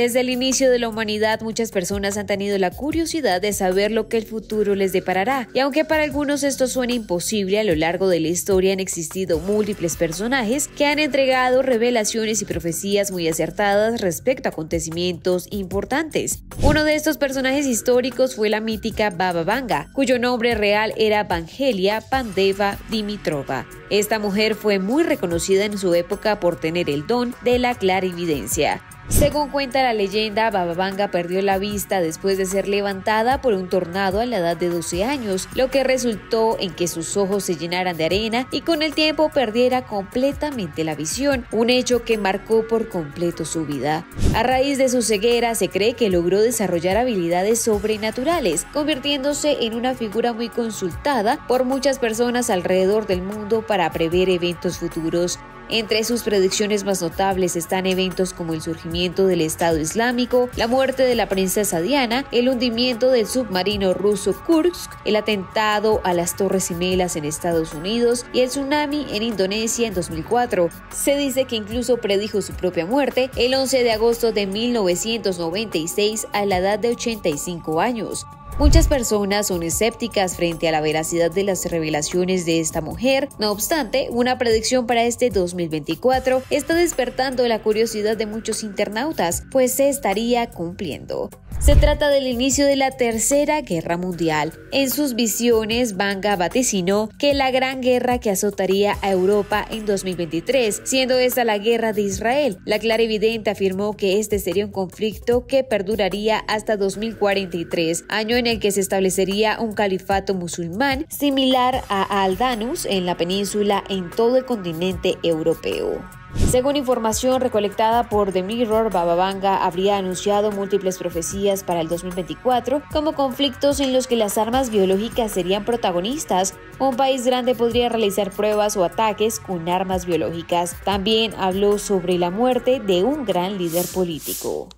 Desde el inicio de la humanidad, muchas personas han tenido la curiosidad de saber lo que el futuro les deparará. Y aunque para algunos esto suena imposible, a lo largo de la historia han existido múltiples personajes que han entregado revelaciones y profecías muy acertadas respecto a acontecimientos importantes. Uno de estos personajes históricos fue la mítica Baba Vanga, cuyo nombre real era Vangelia Pandeva Dimitrova. Esta mujer fue muy reconocida en su época por tener el don de la clarividencia. Según cuenta la leyenda, Baba Vanga perdió la vista después de ser levantada por un tornado a la edad de 12 años, lo que resultó en que sus ojos se llenaran de arena y con el tiempo perdiera completamente la visión, un hecho que marcó por completo su vida. A raíz de su ceguera se cree que logró desarrollar habilidades sobrenaturales, convirtiéndose en una figura muy consultada por muchas personas alrededor del mundo para prever eventos futuros. Entre sus predicciones más notables están eventos como el surgimiento del Estado Islámico, la muerte de la princesa Diana, el hundimiento del submarino ruso Kursk, el atentado a las Torres Gemelas en Estados Unidos y el tsunami en Indonesia en 2004. Se dice que incluso predijo su propia muerte el 11 de agosto de 1996 a la edad de 85 años. Muchas personas son escépticas frente a la veracidad de las revelaciones de esta mujer. No obstante, una predicción para este 2024 está despertando la curiosidad de muchos internautas, pues se estaría cumpliendo. Se trata del inicio de la Tercera Guerra Mundial. En sus visiones, Vanga vaticinó que la gran guerra que azotaría a Europa en 2023, siendo esta la guerra de Israel. La clarividente afirmó que este sería un conflicto que perduraría hasta 2043, año en el que se establecería un califato musulmán similar a Al-Danus en la península en todo el continente europeo. Según información recolectada por The Mirror, Bababanga habría anunciado múltiples profecías para el 2024, como conflictos en los que las armas biológicas serían protagonistas. Un país grande podría realizar pruebas o ataques con armas biológicas. También habló sobre la muerte de un gran líder político.